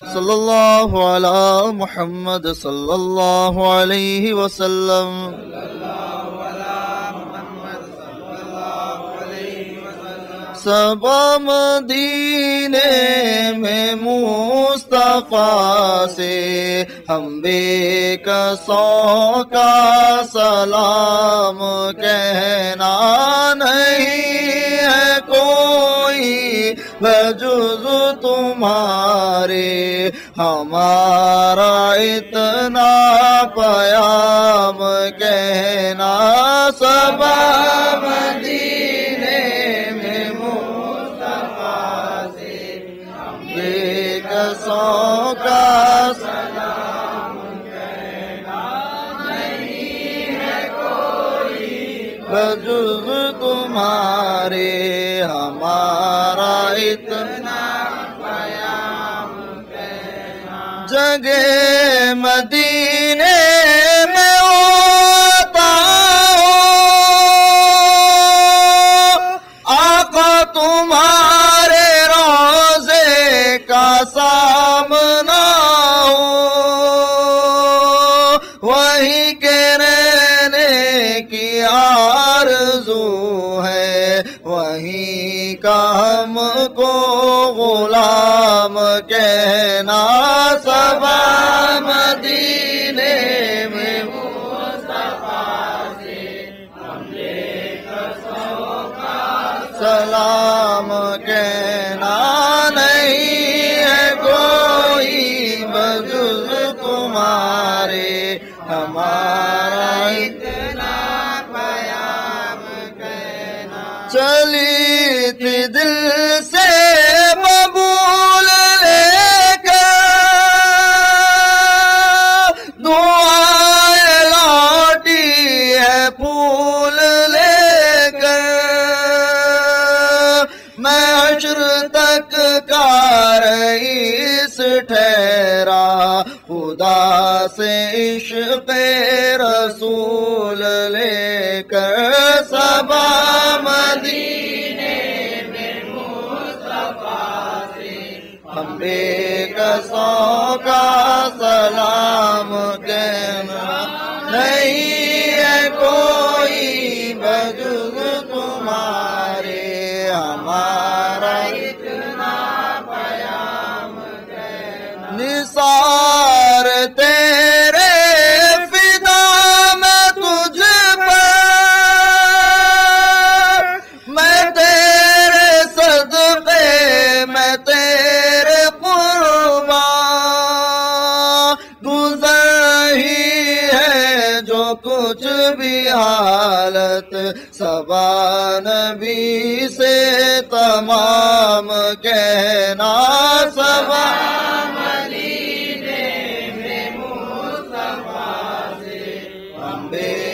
सल्लल्लाहु अला मुहम्मद सल्लल्लाहु अलैहि वसल्लम। सबा मदीने में मुस्तफ़ा से हम बेकसों का सलाम कहना बजुज तुम्हारे, हमारा इतना पयाम कहना सबा मदीने में मुस्तफ़ा से। बेकसों का बजुज तुम्हारे, हमारा जगे मदीने में होता आका तुम्हारे रोज़े का सामना हो। वही के रहने की आरज़ू है। वही का हमको गुलाम कहना मुस्तफ़ा सलाम कहना नहीं है कोई बजुज तुम्हारे। हमारा इतना पयाम कहना। चली थी दिल से मैं अशर तक कार रईस ठहरा। खुदा से इश्क रसूल लेकर सबा मदीने में मुस्तफ़ा से। हम बेकसों का सलाम निसार तेरे फिदा में तुझ पर। मैं तेरे सदके, मैं तेरे कुर्बा गुजर ही है जो कुछ भी हालत, सबा नबी से तमाम कहना मदीने